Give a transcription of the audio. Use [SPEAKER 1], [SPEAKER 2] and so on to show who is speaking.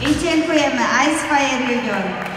[SPEAKER 1] I dziękujemy. Ice Fire Junior.